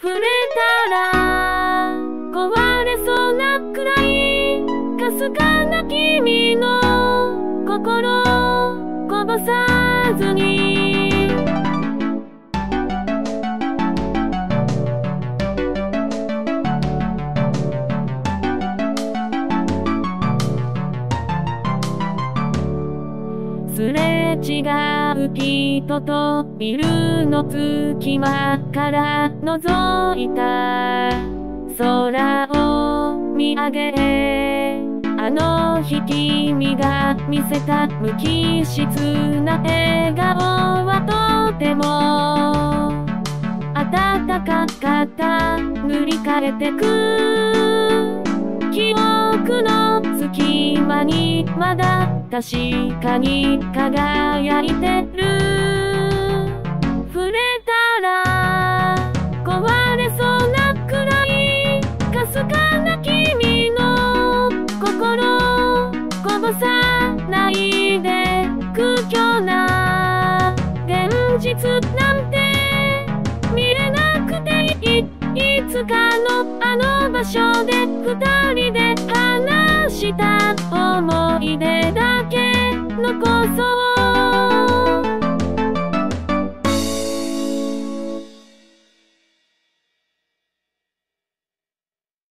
触れたら壊れそうなくらいかすかな君の心こぼさずにすれ違う人とビルの隙間から覗いた空を見上げあの日君が見せた無機質な笑顔はとても暖かかった塗り替えてく記憶の隙間にまだ確かに輝いてる。触れたら壊れそうなくらいかすかな君の心。こぼさないで空虚な現実なんて見えなくていい。いつかのあの場所で二人。で話